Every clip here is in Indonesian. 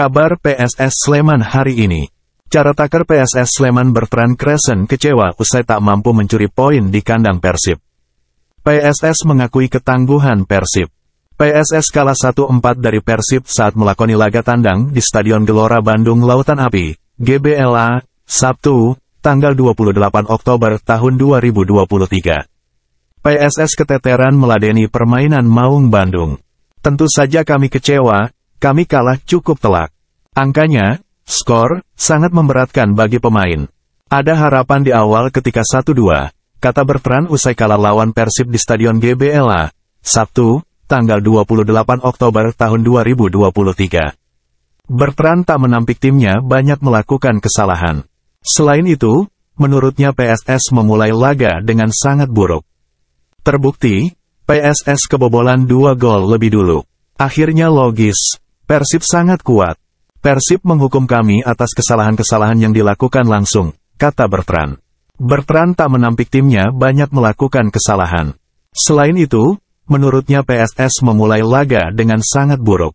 Kabar PSS Sleman hari ini. Cara takar PSS Sleman Bertrand Crescent kecewa usai tak mampu mencuri poin di kandang Persib. PSS mengakui ketangguhan Persib. PSS kalah 1-4 dari Persib saat melakoni laga tandang di Stadion Gelora Bandung Lautan Api, GBLA, Sabtu, tanggal 28 Oktober tahun 2023. PSS keteteran meladeni permainan Maung Bandung. Tentu saja kami kecewa, kami kalah cukup telak. Angkanya, skor, sangat memberatkan bagi pemain. Ada harapan di awal ketika 1-2, kata Bertrand usai kalah lawan Persib di Stadion GBLA, Sabtu, tanggal 28 Oktober tahun 2023. Bertrand tak menampik timnya banyak melakukan kesalahan. Selain itu, menurutnya PSS memulai laga dengan sangat buruk. Terbukti, PSS kebobolan dua gol lebih dulu. Akhirnya logis, Persib sangat kuat. Persib menghukum kami atas kesalahan-kesalahan yang dilakukan langsung, kata Bertrand. Bertrand tak menampik timnya banyak melakukan kesalahan. Selain itu, menurutnya PSS memulai laga dengan sangat buruk.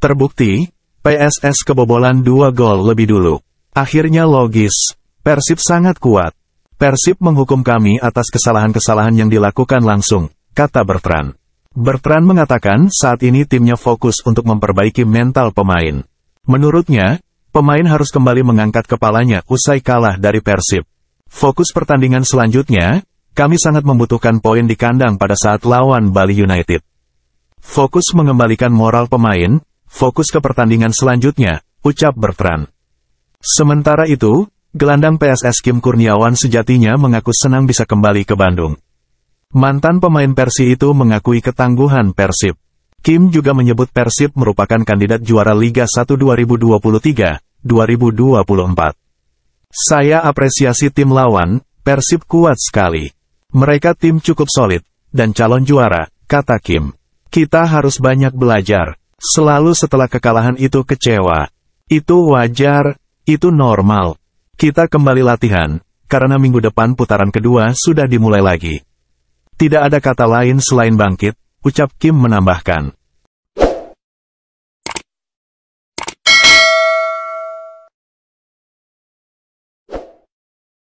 Terbukti, PSS kebobolan dua gol lebih dulu. Akhirnya logis, Persib sangat kuat. Persib menghukum kami atas kesalahan-kesalahan yang dilakukan langsung, kata Bertrand. Bertrand mengatakan saat ini timnya fokus untuk memperbaiki mental pemain. Menurutnya, pemain harus kembali mengangkat kepalanya usai kalah dari Persib. Fokus pertandingan selanjutnya, kami sangat membutuhkan poin di kandang pada saat lawan Bali United. Fokus mengembalikan moral pemain, fokus ke pertandingan selanjutnya, ucap Bertrand. Sementara itu, gelandang PSS Kim Kurniawan sejatinya mengaku senang bisa kembali ke Bandung. Mantan pemain Persi itu mengakui ketangguhan Persib. Kim juga menyebut Persib merupakan kandidat juara Liga 1 2023-2024. Saya apresiasi tim lawan, Persib kuat sekali. Mereka tim cukup solid, dan calon juara, kata Kim. Kita harus banyak belajar. Selalu setelah kekalahan itu kecewa. Itu wajar, itu normal. Kita kembali latihan, karena minggu depan putaran kedua sudah dimulai lagi. Tidak ada kata lain selain bangkit, ucap Kim menambahkan.